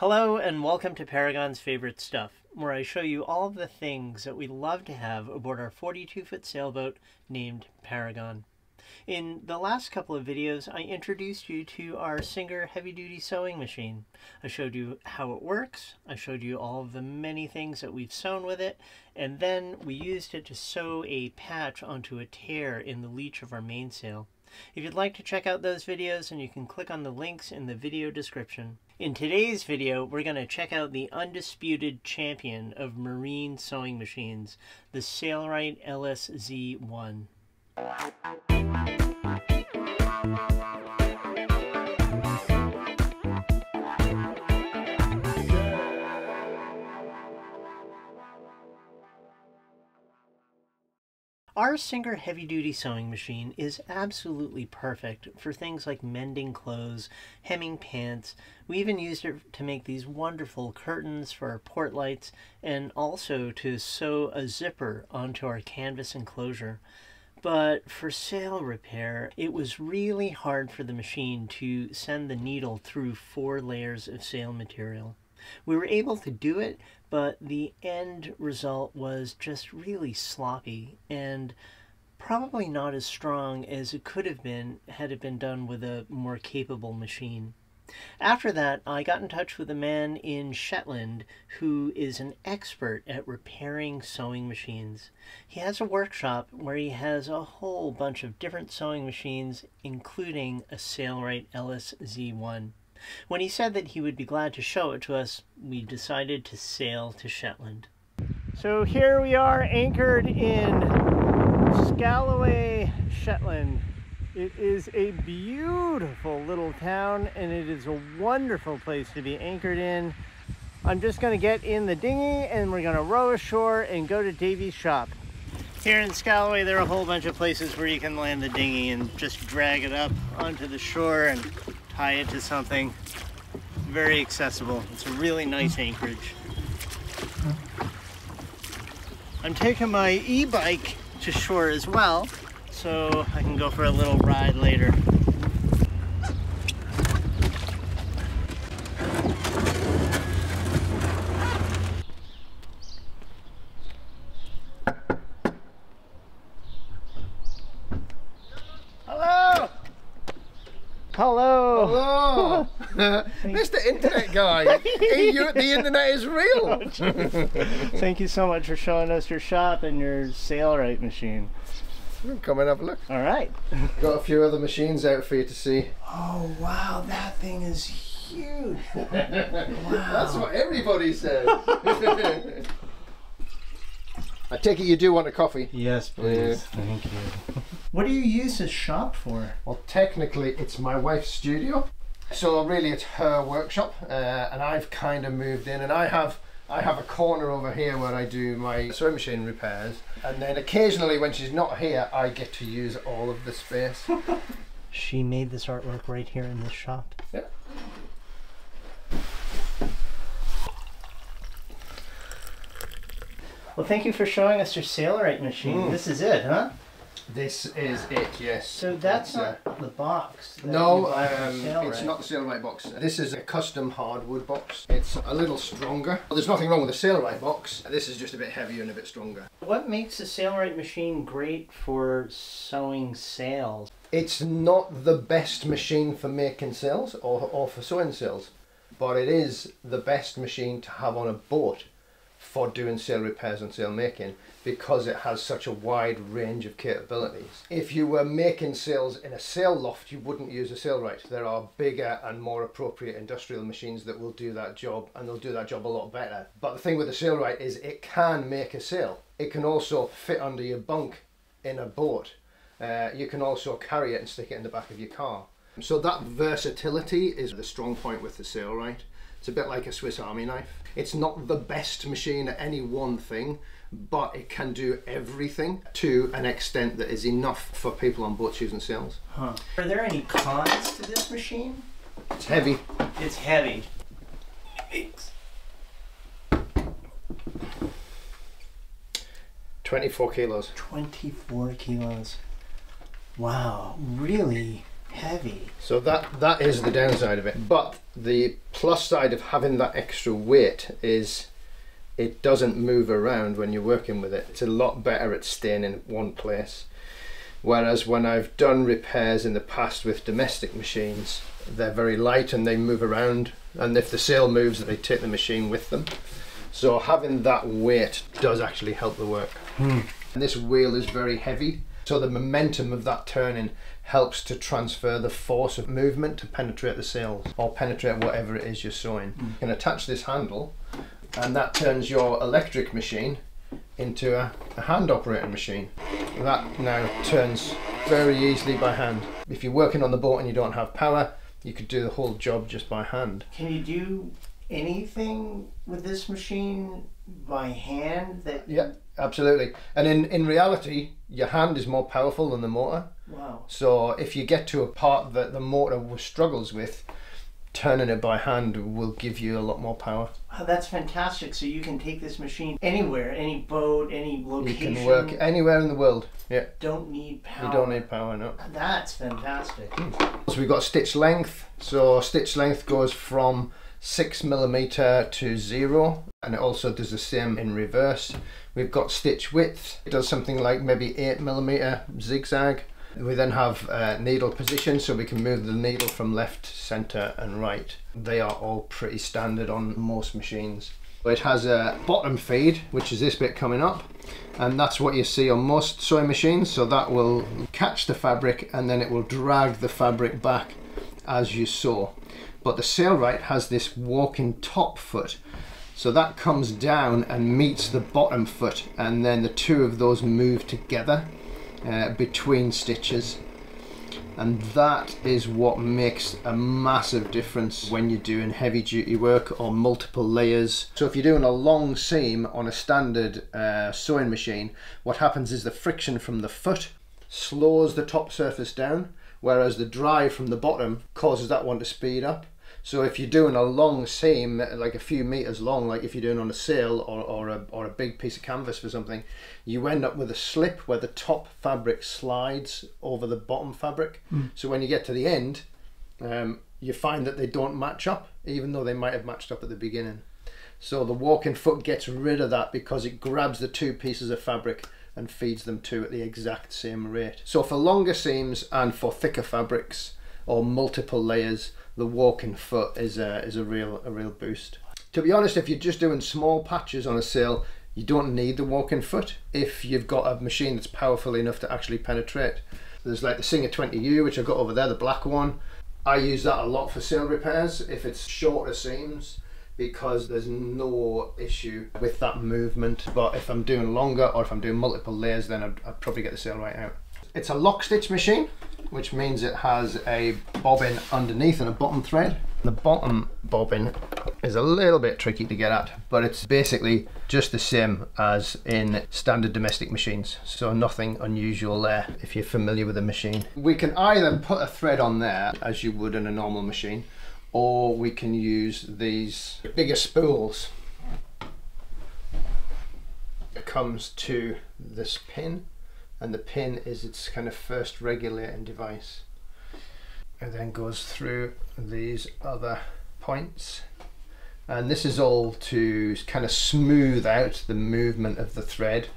Hello and welcome to Paragon's Favorite Stuff, where I show you all of the things that we love to have aboard our 42 foot sailboat named Paragon. In the last couple of videos, I introduced you to our Singer heavy duty sewing machine. I showed you how it works, I showed you all of the many things that we've sewn with it, and then we used it to sew a patch onto a tear in the leech of our mainsail. If you'd like to check out those videos, then you can click on the links in the video description. In today's video, we're going to check out the undisputed champion of marine sewing machines, the Sailrite LSZ-1. Our Singer heavy duty sewing machine is absolutely perfect for things like mending clothes, hemming pants. We even used it to make these wonderful curtains for our port lights and also to sew a zipper onto our canvas enclosure. But for sail repair, it was really hard for the machine to send the needle through four layers of sail material. We were able to do it, but the end result was just really sloppy and probably not as strong as it could have been had it been done with a more capable machine. After that, I got in touch with a man in Shetland who is an expert at repairing sewing machines. He has a workshop where he has a whole bunch of different sewing machines, including a Sailrite LSZ1. When he said that he would be glad to show it to us, we decided to sail to Shetland. So here we are anchored in Scalloway, Shetland. It is a beautiful little town and it is a wonderful place to be anchored in. I'm just going to get in the dinghy and we're going to row ashore and go to Davy's shop. Here in Scalloway there are a whole bunch of places where you can land the dinghy and just drag it up onto the shore and tie it to something. Very accessible. It's a really nice anchorage. I'm taking my e-bike to shore as well so I can go for a little ride later. Hello! Hello! Hello! Mr. Internet guy! hey, you, the internet is real! Thank you so much for showing us your shop and your Sailrite machine. Hmm, come and have a look. All right. Got a few other machines out for you to see. Oh, wow, that thing is huge. wow. That's what everybody says. I take it you do want a coffee. Yes, please. Thank you. What do you use this shop for? Well, technically, it's my wife's studio. So really, it's her workshop, uh, and I've kind of moved in, and I have I have a corner over here where I do my sewing machine repairs, and then occasionally when she's not here, I get to use all of the space. She made this artwork right here in this shop. yeah. Well, thank you for showing us your Sailrite machine. Mm. This is it, huh? This is it, yes. So that's It's, uh, the box. that No, you buy from um, Sailrite. it's not the Sailrite box. This is a custom hardwood box. It's a little stronger. There's nothing wrong with the Sailrite box. This is just a bit heavier and a bit stronger. What makes a Sailrite machine great for sewing sails? It's not the best machine for making sails or, or for sewing sails, but it is the best machine to have on a boat for doing sail repairs and sail making because it has such a wide range of capabilities. If you were making sails in a sail loft, you wouldn't use a Sailrite. There are bigger and more appropriate industrial machines that will do that job and they'll do that job a lot better. But the thing with the Sailrite is it can make a sail. It can also fit under your bunk in a boat. Uh, you can also carry it and stick it in the back of your car. So that versatility is the strong point with the Sailrite. It's a bit like a Swiss Army knife. It's not the best machine at any one thing, but it can do everything to an extent that is enough for people on boats using sails. Huh. Are there any cons to this machine? It's heavy. It's heavy. 24 kilos. 24 kilos. Wow, really heavy. So that that is the downside of it. But the plus side of having that extra weight is it doesn't move around when you're working with it. It's a lot better at staying in one place. Whereas when I've done repairs in the past with domestic machines, they're very light and they move around. And if the sail moves, they take the machine with them. So having that weight does actually help the work. Hmm. And this wheel is very heavy, so the momentum of that turning helps to transfer the force of movement to penetrate the sails or penetrate whatever it is you're sewing. Hmm. You can attach this handle, and that turns your electric machine into a, a hand operated machine. That now turns very easily by hand. If you're working on the boat and you don't have power, you could do the whole job just by hand. Can you do anything with this machine by hand that Yeah, absolutely. And in, in reality, your hand is more powerful than the motor. wow. So if you get to a part that the motor struggles with, turning it by hand will give you a lot more power. Wow, that's fantastic. So you can take this machine anywhere, any boat, any location. You can work anywhere in the world. Yeah, Don't need power. you don't need power, no. That's fantastic. Hmm. So we've got stitch length. So stitch length goes from six millimeter to zero, and it also does the same in reverse. We've got stitch width. It does something like maybe eight millimeter zigzag. We then have uh, needle position, so we can move the needle from left, center, and right. They are all pretty standard on most machines. It has a bottom feed, which is this bit coming up, and that's what you see on most sewing machines. So that will catch the fabric and then it will drag the fabric back as you sew. But the Sailrite has this walking top foot. So that comes down and meets the bottom foot, and then the two of those move together uh, between stitches. And that is what makes a massive difference when you're doing heavy duty work or multiple layers. So if you're doing a long seam on a standard uh, sewing machine, what happens is the friction from the foot slows the top surface down, whereas the drive from the bottom causes that one to speed up. So if you're doing a long seam, like a few meters long, like if you're doing on a sail or, or, a, or a big piece of canvas for something, you end up with a slip where the top fabric slides over the bottom fabric. So when you get to the end, um, you find that they don't match up, even though they might have matched up at the beginning. So the walking foot gets rid of that because it grabs the two pieces of fabric and feeds them two at the exact same rate. So for longer seams and for thicker fabrics or multiple layers, the walking foot is a, is a real a real boost. To be honest, if you're just doing small patches on a sail, you don't need the walking foot if you've got a machine that's powerful enough to actually penetrate. There's like the Singer 20U, which I've got over there, the black one. I use that a lot for sail repairs if it's shorter seams because there's no issue with that movement. But if I'm doing longer or if I'm doing multiple layers, then I'd, I'd probably get the Sailrite out. It's a lock stitch machine, which means it has a bobbin underneath and a bottom thread. The bottom bobbin is a little bit tricky to get at, but it's basically just the same as in standard domestic machines. So nothing unusual there if you're familiar with the machine. We can either put a thread on there as you would in a normal machine, or we can use these bigger spools. It comes to this pin and the pin is its kind of first regulating device. It then goes through these other points and this is all to kind of smooth out the movement of the thread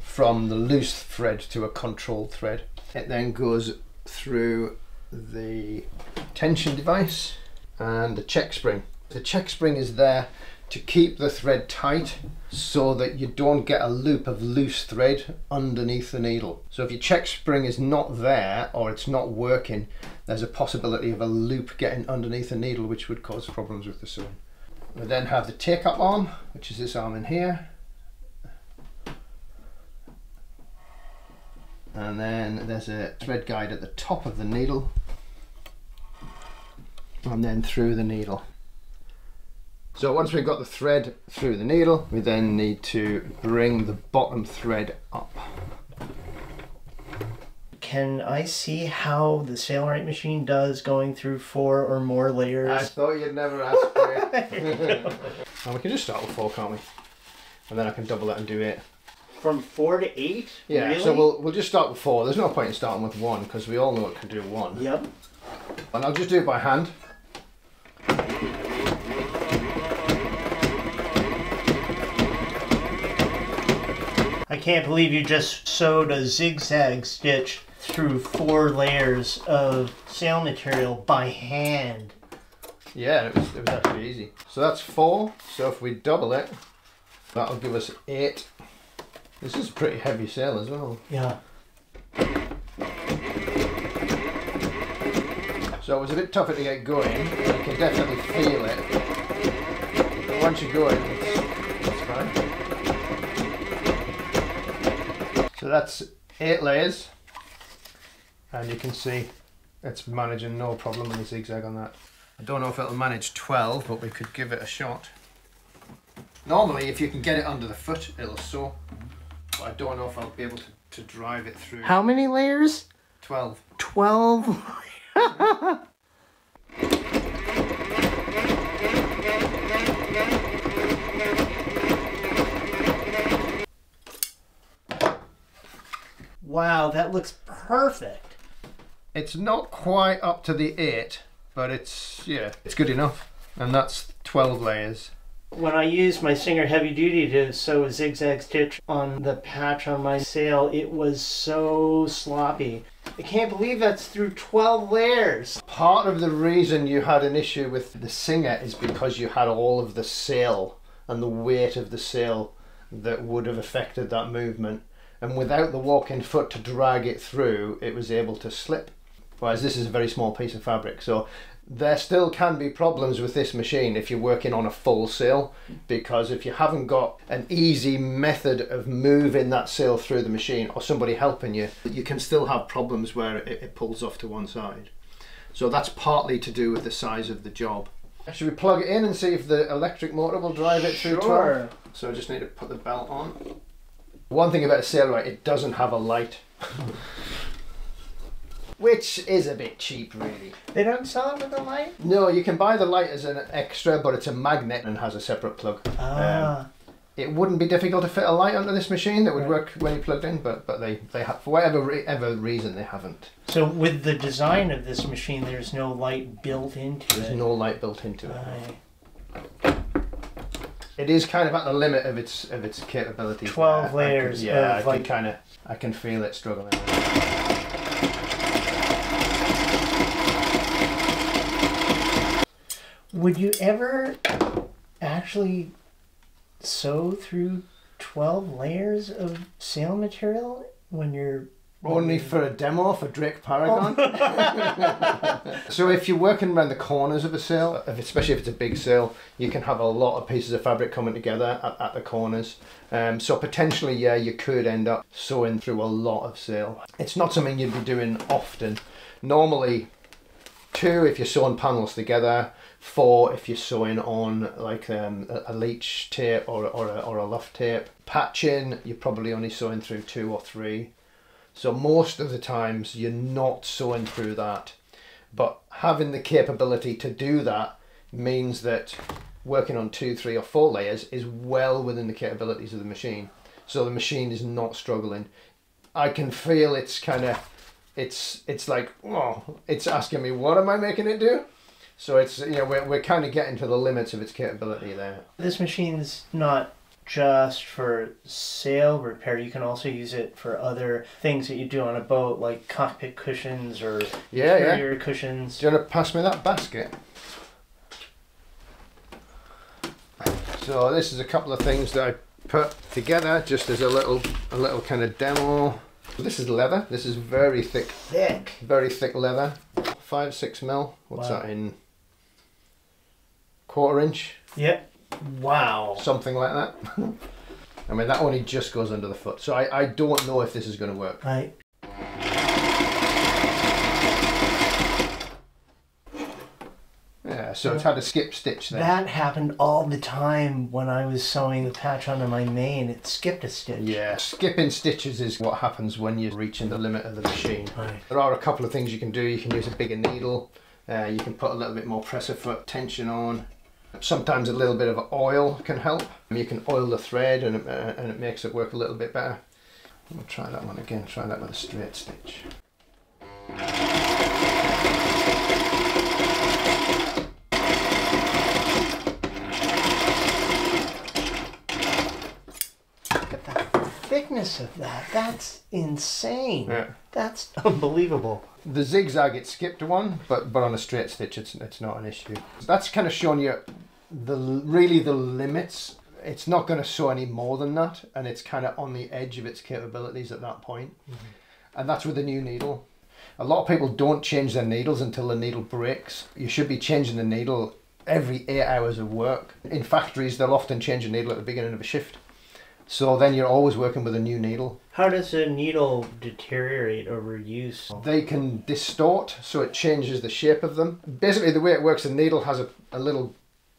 from the loose thread to a controlled thread. It then goes through the tension device and the check spring. The check spring is there to keep the thread tight so that you don't get a loop of loose thread underneath the needle. So if your check spring is not there or it's not working, there's a possibility of a loop getting underneath the needle which would cause problems with the sewing. We then have the take up arm, which is this arm in here. And then there's a thread guide at the top of the needle and then through the needle. So once we've got the thread through the needle, we then need to bring the bottom thread up. Can I see how the Sailrite machine does going through four or more layers? I thought you'd never ask for it. well, we can just start with four, can't we? And then I can double that and do it from four to eight. Yeah, Really? so we'll, we'll just start with four. There's no point in starting with one because we all know it can do one. Yep. And I'll just do it by hand. I can't believe you just sewed a zigzag stitch through four layers of sail material by hand. Yeah, it was, it was actually easy. So that's four. So if we double it, that'll give us eight. This is a pretty heavy sail as well. Yeah. So it was a bit tougher to get going. You can definitely feel it. But once you go So that's eight layers and you can see it's managing no problem in the zigzag on that. I don't know if it'll manage 12 but we could give it a shot. Normally if you can get it under the foot it'll sew but I don't know if I'll be able to, to drive it through. How many layers? 12. 12? perfect. It's not quite up to the 8, but it's, yeah, it's good enough. And that's 12 layers. When I used my Singer Heavy Duty to sew a zigzag stitch on the patch on my sail, it was so sloppy. I can't believe that's through 12 layers. Part of the reason you had an issue with the Singer is because you had all of the sail and the weight of the sail that would have affected that movement. And without the walking foot to drag it through, it was able to slip. Whereas this is a very small piece of fabric. So there still can be problems with this machine if you're working on a full sail because if you haven't got an easy method of moving that sail through the machine or somebody helping you, you can still have problems where it, it pulls off to one side. So that's partly to do with the size of the job. Should we plug it in and see if the electric motor will drive it through 12? So I just need to put the belt on. One thing about a Sailrite, it doesn't have a light. Which is a bit cheap, really. They don't sell it with a light? No, you can buy the light as an extra, but it's a magnet and has a separate plug. Ah. It wouldn't be difficult to fit a light onto this machine that would Right. work when you plugged in, but but they they have for whatever re- ever reason they haven't. so with the design of this machine, there's no light built into There's it. no light built into it. It is kind of at the limit of its of its capabilities. 12 there. I can- layers yeah, of, I like- can kind of I can feel it struggling. Would you ever actually sew through 12 layers of sail material when you're Only for a demo for Drake Paragon. so if you're working around the corners of a sail, especially if it's a big sail, you can have a lot of pieces of fabric coming together at, at the corners. Um, so potentially, yeah, you could end up sewing through a lot of sail. It's not something you'd be doing often. Normally, two if you're sewing panels together, four if you're sewing on like um, a, a leech tape or, or, a, or a luff tape. Patching, you're probably only sewing through two or three. So most of the times you're not sewing through that. But having the capability to do that means that working on two, three, or four layers is well within the capabilities of the machine. So the machine is not struggling. I can feel it's kind of, it's it's like, oh, it's asking me what am I making it do? So it's you know we're we're kind of getting to the limits of its capability there. This machine's not just for sail repair. You can also use it for other things that you do on a boat, like cockpit cushions or Yeah, yeah. cushions. Do you want to pass me that basket? So this is a couple of things that I put together just as a little a little kind of demo. This is leather. This is very thick, Thick. very thick leather. Five six mil. What's Wow. that in? Quarter inch, Yep. Wow. something like that. I mean that only just goes under the foot, so I, I don't know if this is going to work. Right. Yeah, so it's had a skip stitch there. That happened all the time when I was sewing the patch onto my main. It skipped a stitch. Yeah, skipping stitches is what happens when you're reaching the limit of the machine. Right. There are a couple of things you can do. You can use a bigger needle. Uh, you can put a little bit more presser foot tension on. Sometimes a little bit of oil can help. You can oil the thread and it, uh, and it makes it work a little bit better. We'll try that one again, try that with a straight stitch. Thickness of that. That's insane. Yeah. That's unbelievable. The zigzag it skipped one, but but on a straight stitch it's it's not an issue. That's kind of showing you the really the limits. It's not going to sew any more than that, and it's kind of on the edge of its capabilities at that point. Mm-hmm. And that's with a new needle. A lot of people don't change their needles until the needle breaks. You should be changing the needle every eight hours of work. In factories, they'll often change a needle at the beginning of a shift. So then you're always working with a new needle. How does a needle deteriorate over use? They can distort, so it changes the shape of them. Basically, the way it works, the needle has a, a little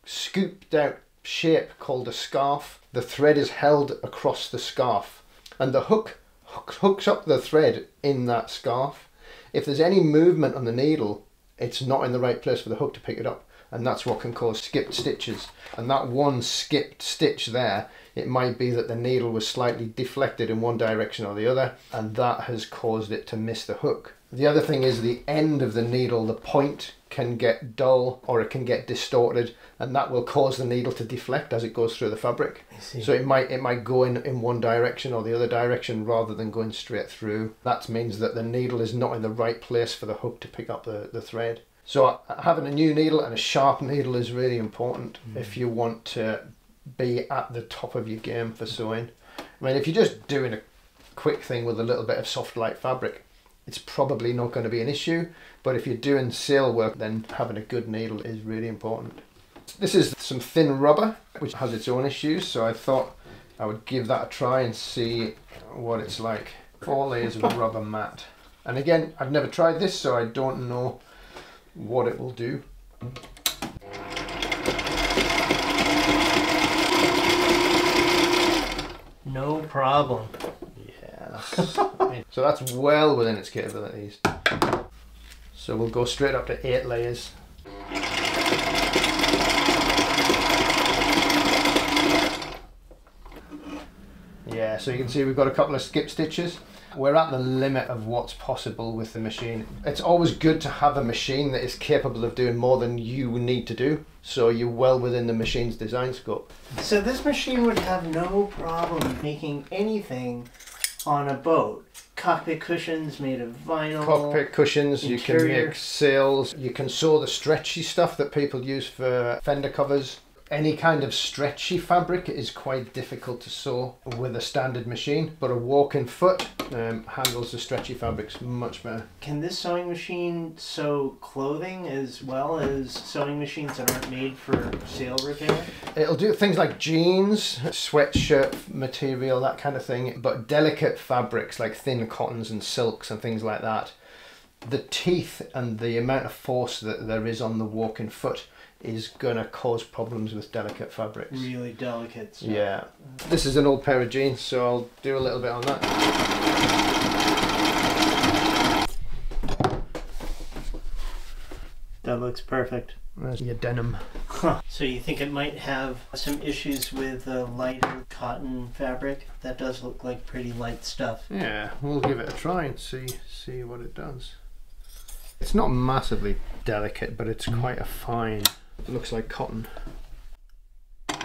scooped out shape called a scarf. The thread is held across the scarf, and the hook hook- hooks up the thread in that scarf. If there's any movement on the needle, it's not in the right place for the hook to pick it up, and that's what can cause skipped stitches. And that one skipped stitch there, it might be that the needle was slightly deflected in one direction or the other, and that has caused it to miss the hook. The other thing is the end of the needle, the point can get dull or it can get distorted, and that will cause the needle to deflect as it goes through the fabric. So it might it might go in, in one direction or the other direction rather than going straight through. That means that the needle is not in the right place for the hook to pick up the, the thread. So having a new needle and a sharp needle is really important mm. if you want to be at the top of your game for sewing. I mean, if you're just doing a quick thing with a little bit of soft light fabric, it's probably not going to be an issue. But if you're doing sail work, then having a good needle is really important. This is some thin rubber, which has its own issues, so I thought I would give that a try and see what it's like. Four layers of rubber mat. And again, I've never tried this, so I don't know what it will do. No problem. Yeah. so that's well within its capabilities. So we'll go straight up to eight layers. Yeah, so you can see we've got a couple of skip stitches. We're at the limit of what's possible with the machine. It's always good to have a machine that is capable of doing more than you need to do, so you're well within the machine's design scope. So this machine would have no problem making anything on a boat. Cockpit cushions made of vinyl. cockpit cushions, you can make sails, you can sew the stretchy stuff that people use for fender covers. Any kind of stretchy fabric is quite difficult to sew with a standard machine, but a walk-in foot um, handles the stretchy fabrics much better. Can this sewing machine sew clothing as well as sewing machines that aren't made for sail repair? It'll do things like jeans, sweatshirt material, that kind of thing, but delicate fabrics like thin cottons and silks and things like that. The teeth and the amount of force that there is on the walk-in foot is going to cause problems with delicate fabrics. Really delicate. stuff. Yeah. This is an old pair of jeans, so I'll do a little bit on that. That looks perfect. There's your denim. Huh. So you think it might have some issues with uh, lighter cotton fabric? That does look like pretty light stuff. Yeah, we'll give it a try and see see what it does. It's not massively delicate, but it's quite a fine. It looks like cotton. Yeah,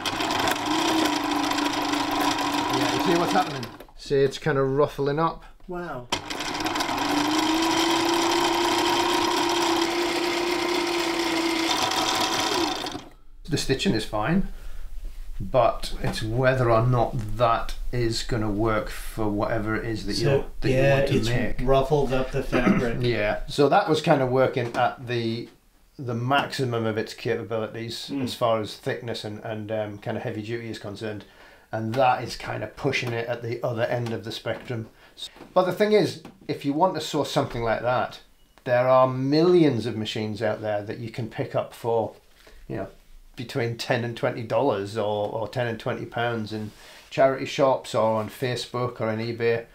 you see what's happening? See, it's kind of ruffling up. Wow. The stitching is fine, but it's whether or not that is going to work for whatever it is that you So that yeah, you want to it's ruffled up the fabric. Yeah, so that was kind of working at the the maximum of its capabilities Mm. as far as thickness and, and um, kind of heavy duty is concerned, and that is kind of pushing it at the other end of the spectrum. But the thing is, if you want to source something like that, there are millions of machines out there that you can pick up for, you know, between ten and twenty dollars or, or ten and twenty pounds in charity shops or on Facebook or on eBay,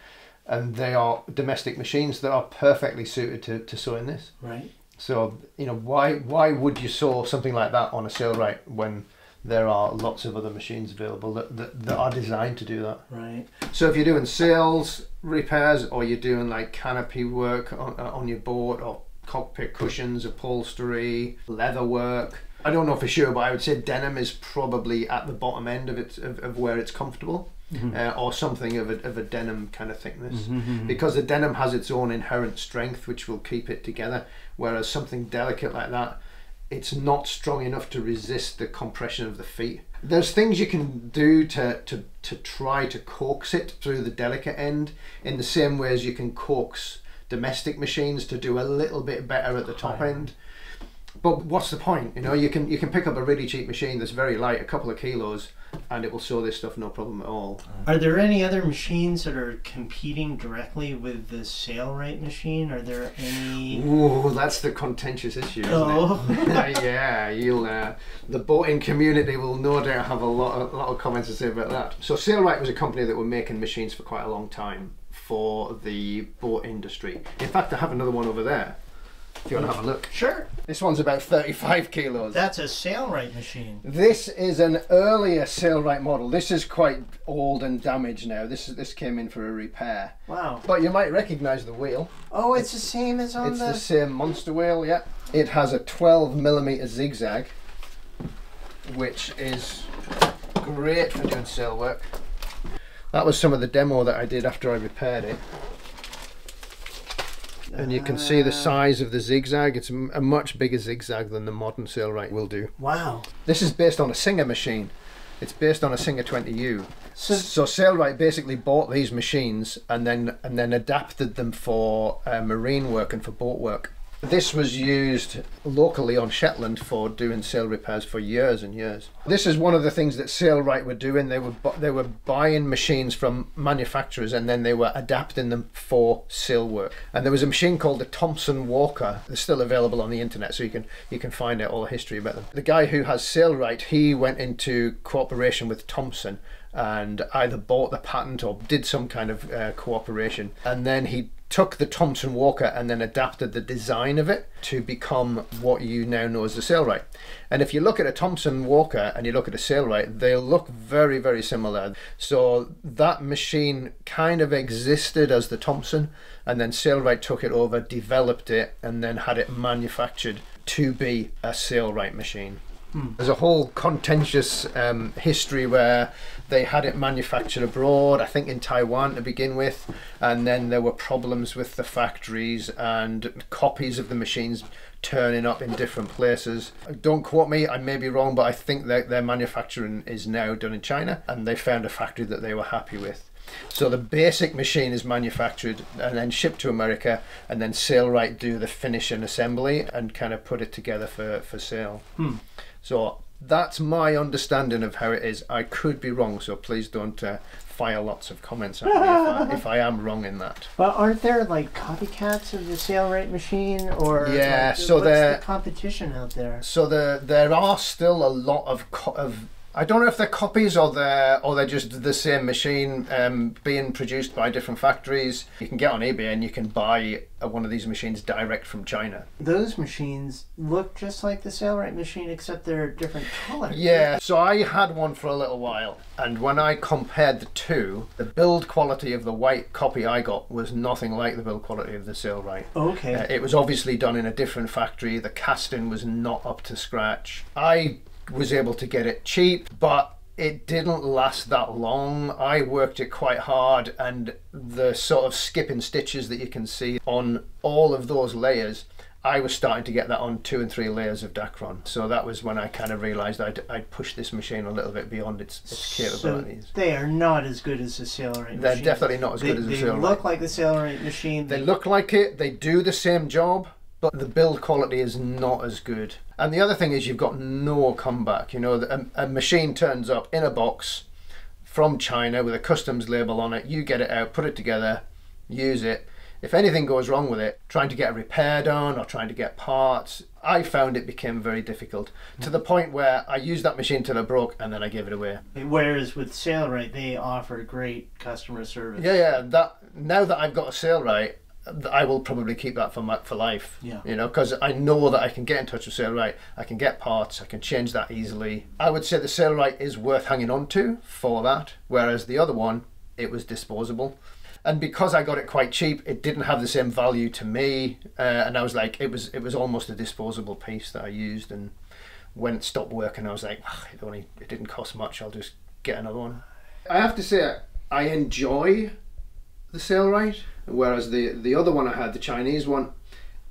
and they are domestic machines that are perfectly suited to, to sewing this. right. So you know why why would you saw something like that on a Sailrite when there are lots of other machines available that, that, that are designed to do that. Right. So if you're doing sails repairs or you're doing like canopy work on, uh, on your boat or cockpit cushions, upholstery, leather work. I don't know for sure, but I would say denim is probably at the bottom end of it of, of where it's comfortable, Mm-hmm. uh, or something of a, of a denim kind of thickness, Mhm. because the denim has its own inherent strength, which will keep it together. Whereas something delicate like that, it's not strong enough to resist the compression of the feet. There's things you can do to, to, to try to coax it through the delicate end in the same way as you can coax domestic machines to do a little bit better at the top end. But what's the point? You know, you can you can pick up a really cheap machine that's very light, a couple of kilos, and it will sew this stuff no problem at all. Are there any other machines that are competing directly with the Sailrite machine? Are there any? Ooh, that's the contentious issue, isn't Oh. it? yeah, you'll uh, the boating community will no doubt have a lot, a lot of comments to say about that. So Sailrite was a company that were making machines for quite a long time for the boat industry. In fact, I have another one over there. If you want to have a look, Sure. this one's about thirty-five kilos. That's a Sailrite machine. This is an earlier Sailrite model. This is quite old and damaged now. This is this came in for a repair. Wow. But you might recognise the wheel. Oh, it's the same as on It's the. It's the same monster wheel, yeah. It has a 12 millimeter zigzag, which is great for doing sail work. That was some of the demo that I did after I repaired it. And you can see the size of the zigzag. It's a much bigger zigzag than the modern Sailrite will do. Wow. This is based on a Singer machine. It's based on a Singer 20U. So- So, Sailrite basically bought these machines and then and then adapted them for uh, marine work and for boat work. This was used locally on Shetland for doing sail repairs for years and years. This is one of the things that Sailrite were doing. They were they were buying machines from manufacturers and then they were adapting them for sail work. And there was a machine called the Thompson Walker. It's still available on the internet, so you can you can find out all the history about them. The guy who has Sailrite, he went into cooperation with Thompson and either bought the patent or did some kind of uh, cooperation, and then he took the Thompson Walker and then adapted the design of it to become what you now know as the Sailrite. And if you look at a Thompson Walker and you look at a Sailrite, they look very, very similar. So that machine kind of existed as the Thompson, and then Sailrite took it over, developed it, and then had it manufactured to be a Sailrite machine. There's a whole contentious um, history where they had it manufactured abroad, I think in Taiwan to begin with, and then there were problems with the factories and copies of the machines turning up in different places. Don't quote me, I may be wrong, but I think that their manufacturing is now done in China, and they found a factory that they were happy with. So the basic machine is manufactured and then shipped to America, and then Sailrite do the finish and assembly and kind of put it together for, for sale. Hmm. So that's my understanding of how it is. I could be wrong, so please don't uh, fire lots of comments at me if I, if I am wrong in that. But aren't there like copycats of the sale Sailrite machine, or Yeah, like, so there- the competition out there? So the, there are still a lot of co- of I don't know if they're copies or they're or they're just the same machine um, being produced by different factories. You can get on eBay and you can buy uh, one of these machines direct from China. Those machines look just like the Sailrite machine, except they're different colors. Yeah, so I had one for a little while, and when I compared the two, the build quality of the white copy I got was nothing like the build quality of the Sailrite. Okay. Uh, it was obviously done in a different factory. The casting was not up to scratch. I was able to get it cheap, but it didn't last that long. I worked it quite hard, and the sort of skipping stitches that you can see on all of those layers. I was starting to get that on two and three layers of Dacron, so that was when I kind of realised I'd, I'd pushed this machine a little bit beyond its, its so capabilities. they are not as good as the Sailrite They're machine. definitely not as they, good as the they look like the Sailrite machine. They look like it, they do the same job, but the build quality is not as good. And the other thing is, you've got no comeback. You know, a, um, a machine turns up in a box from China with a customs label on it, you get it out, put it together, use it. If anything goes wrong with it, trying to get a repair done or trying to get parts, I found it became very difficult to the point where I used that machine till it broke and then I gave it away. Whereas with Sailrite, they offer great customer service. Yeah, yeah. That now that I've got a Sailrite, I will probably keep that for my, for life. Yeah. You know, because I know that I can get in touch with Sailrite, I can get parts, I can change that easily. I would say the Sailrite is worth hanging on to for that, whereas the other one, it was disposable. And because I got it quite cheap, it didn't have the same value to me, uh, and I was like, it was it was almost a disposable piece that I used. And when it stopped working, I was like, "Ah, it only it didn't cost much. I'll just get another one. I have to say, I enjoy the Sailrite, whereas the the other one I had, the Chinese one,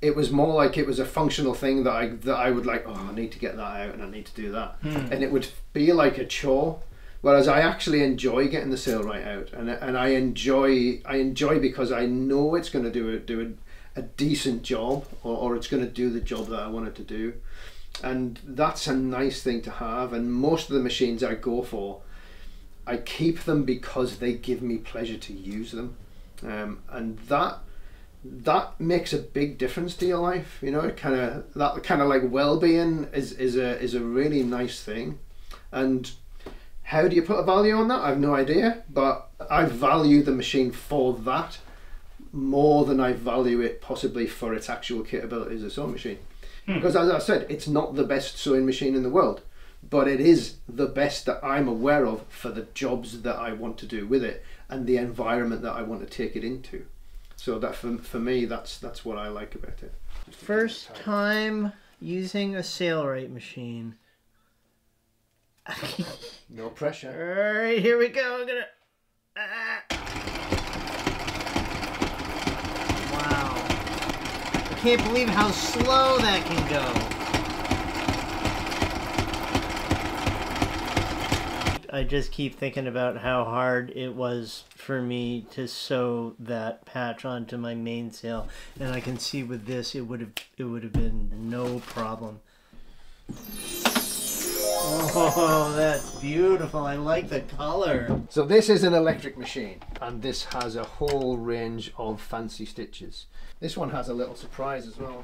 it was more like it was a functional thing that I that I would like. Oh, I need to get that out, and I need to do that, hmm. and it would feel like a chore. Whereas I actually enjoy getting the Sailrite out, and and I enjoy I enjoy because I know it's going to do a do a, a decent job, or, or it's going to do the job that I want it to do, and that's a nice thing to have. And most of the machines I go for, I keep them because they give me pleasure to use them, um, and that that makes a big difference to your life. You know, kind of that kind of like well-being is is a is a really nice thing, and how do you put a value on that? I have no idea, but I value the machine for that more than I value it possibly for its actual capabilities as a sewing machine. Because as I said, it's not the best sewing machine in the world, but it is the best that I'm aware of for the jobs that I want to do with it and the environment that I want to take it into. So that for, for me, that's that's what I like about it. First time using a Sailrite machine. No pressure. All right, here we go. I'm gonna. Ah. Wow! I can't believe how slow that can go. I just keep thinking about how hard it was for me to sew that patch onto my mainsail, and I can see with this it would have it would have been no problem. Oh, that's beautiful. I like the color. So this is an electric machine, and this has a whole range of fancy stitches. This one has a little surprise as well.